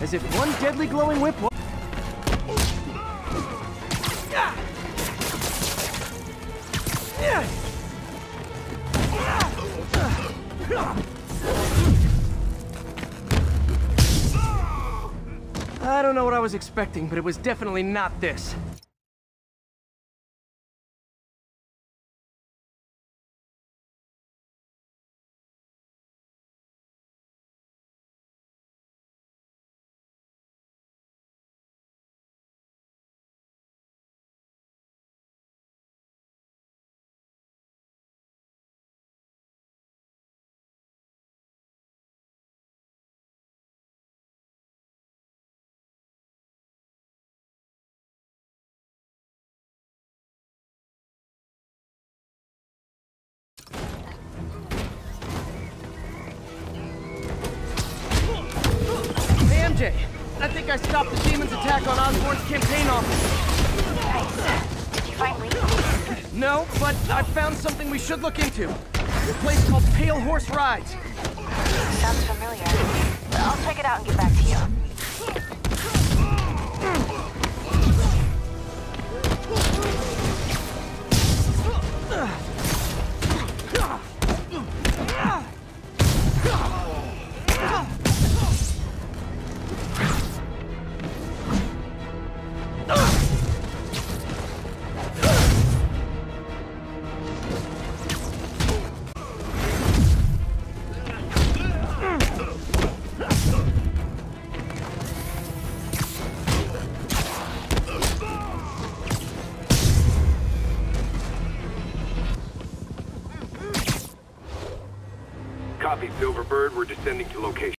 As if one deadly glowing whip I don't know what I was expecting, but it was definitely not this. I think I stopped the demon's attack on Osborn's campaign office. Did you find Li? No, but I found something we should look into. A place called Pale Horse Rides. Sounds familiar. I'll check it out and get back to you. Copy, Silverbird. We're descending to location.